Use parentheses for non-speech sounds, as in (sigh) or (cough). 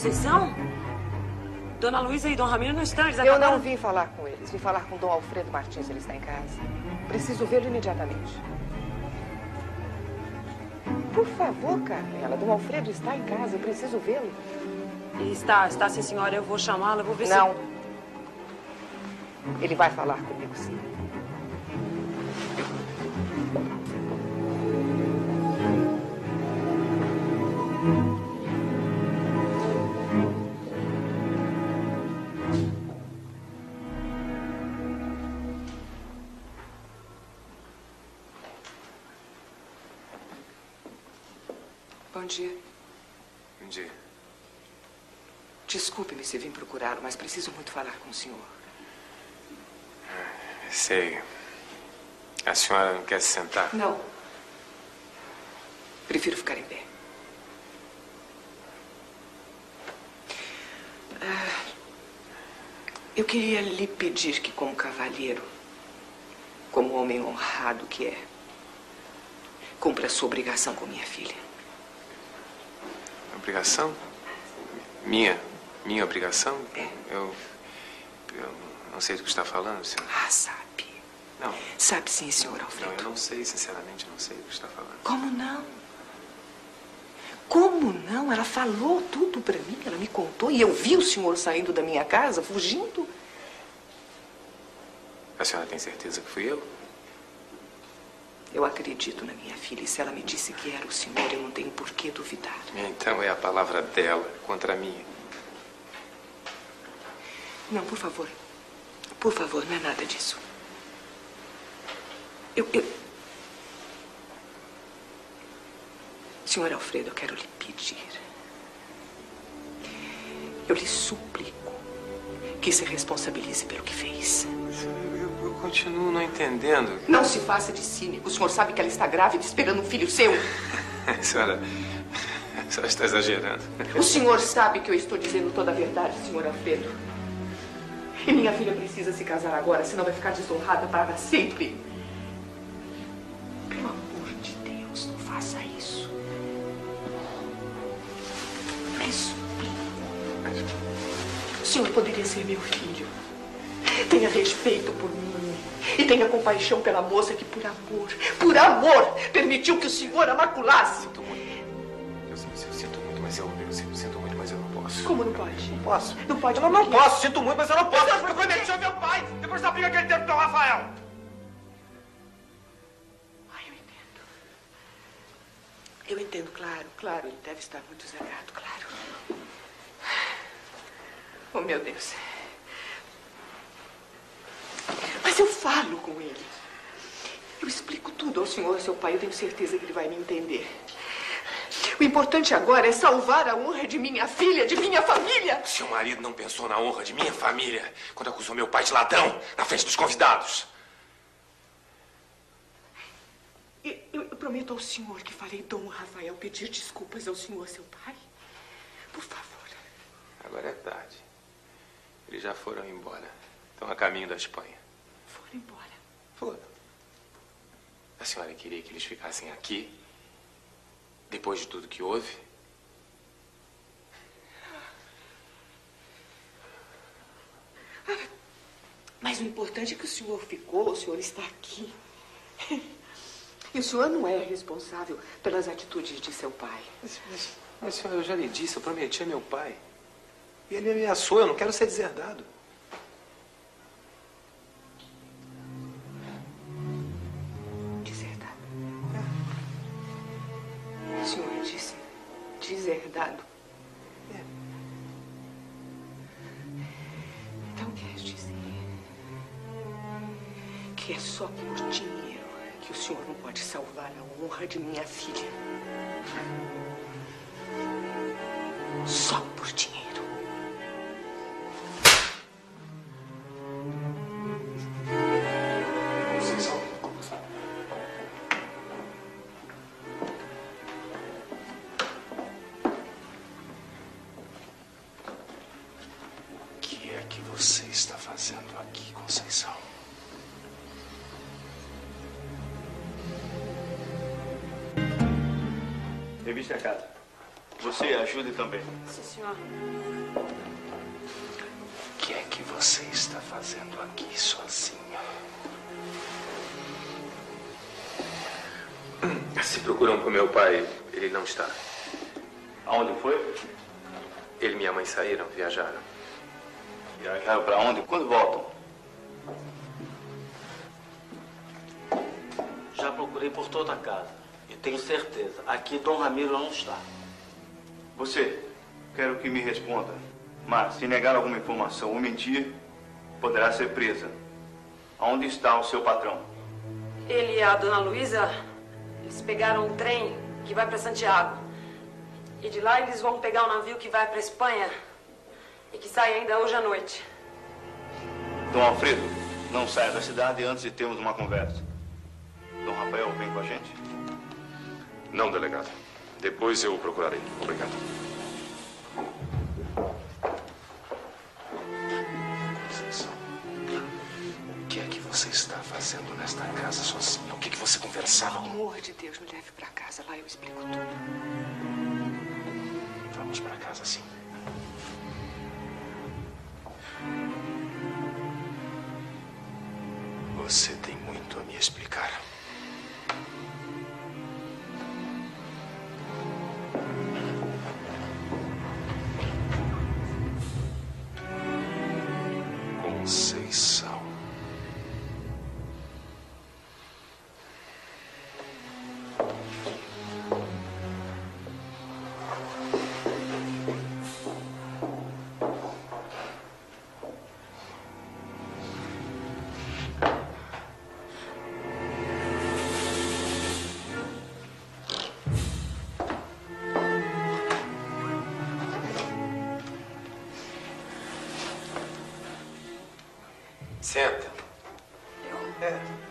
Conceição? Dona Luísa e Dom Ramiro não estão, eles Eu acabaram... não vim falar com eles. Vim falar com Dom Alfredo Martins, ele está em casa. Preciso vê-lo imediatamente. Por favor, Carmela. Dom Alfredo está em casa. Eu preciso vê-lo. Está, está sim, senhora. Eu vou chamá-la, eu vou ver se... Não. Ele vai falar comigo, sim. Dia. Bom dia. Desculpe-me se vim procurá-lo, mas preciso muito falar com o senhor. Sei. A senhora não quer se sentar? Não. Prefiro ficar em pé. Ah, eu queria lhe pedir que, como cavalheiro, como homem honrado que é, cumpra a sua obrigação com minha filha. Obrigação? Minha? Minha obrigação? É. Eu. Eu não sei do que está falando, senhor. Ah, sabe. Não. Sabe sim, senhor Não, Alfredo. eu não sei, sinceramente, não sei do que está falando. Como não? Como não? Ela falou tudo para mim, ela me contou. E eu vi o senhor saindo da minha casa, fugindo. A senhora tem certeza que fui eu? Eu acredito na minha filha. E se ela me disse que era o senhor, eu não tenho por que duvidar. Então é a palavra dela contra a minha. Não, por favor. Por favor, não é nada disso. Eu. eu... Senhor Alfredo, eu quero lhe pedir. Eu lhe suplico que se responsabilize pelo que fez. Eu, eu continuo não entendendo. Não se faça de cínico. O senhor sabe que ela está grávida esperando um filho seu. Senhora. (laughs) A senhora está exagerando. O senhor sabe que eu estou dizendo toda a verdade, senhor Alfredo. E minha filha precisa se casar agora, senão vai ficar desonrada para sempre. Pelo amor de Deus, não faça isso. Eu suplico. O senhor poderia ser meu filho. Tenha respeito por mim. E tenha compaixão pela moça que, por amor, por amor, permitiu que o senhor a maculasse. Sinto muito. Eu, eu, eu sinto muito, mas eu, eu sinto, sinto muito, mas eu não posso. Como não pode? Não posso. Não pode. Eu não quê? posso, sinto muito, mas eu não posso. Eu prometi ao meu pai, depois da briga que ele teve com o Rafael. Ai, eu entendo. Eu entendo, claro, claro. Ele deve estar muito zangado, claro. Oh, meu Deus. Mas eu falo com ele. Eu explico tudo ao senhor, seu pai. Eu tenho certeza que ele vai me entender. O importante agora é salvar a honra de minha filha, de minha família. Seu marido não pensou na honra de minha família quando acusou meu pai de ladrão na frente dos convidados. E- Eu, eu prometo ao senhor que farei Dom Rafael pedir desculpas ao senhor, seu pai. Por favor. Agora é tarde. Eles já foram embora. Estão a caminho da Espanha. Foram embora. Foram. A senhora queria que eles ficassem aqui? Depois de tudo que houve? Mas o importante é que o senhor ficou, o senhor está aqui. E o senhor não é responsável pelas atitudes de seu pai. Mas, mas, mas senhora, eu já lhe disse, eu prometi a meu pai. E ele me ameaçou, eu não quero ser. Deserdado. Deserdado. É. Então quer dizer que é só por dinheiro que o senhor não pode salvar a honra de minha filha. Só você está fazendo aqui, Conceição? Revista a casa. Você ajude também. Sim, senhor. O que é que você está fazendo aqui sozinho? (clears throat) Se procuram por meu pai, ele não está. Aonde foi? Ele e minha mãe saíram, viajaram. Viajaram para onde? Quando voltam? Já procurei por toda a casa. E tenho certeza, aqui Dom Ramiro não está. Você, quero que me responda. Mas, se negar alguma informação ou mentir, poderá ser presa. Aonde está o seu patrão? Ele e a dona Luísa, eles pegaram um trem que vai para Santiago. E de lá eles vão pegar um navio que vai para Espanha e que sai ainda hoje à noite. Dom Alfredo, não saia da cidade antes de termos uma conversa. Dom Rafael, vem com a gente. Não, delegado. Depois eu o procurarei. Obrigado. Conceição, o que é que você está fazendo nesta casa sozinha? O que, é que você Pelo conversava? amor de Deus, me leve pra casa. Lá eu explico tudo. Vamos para casa, sim. Você Senta. Eu? É.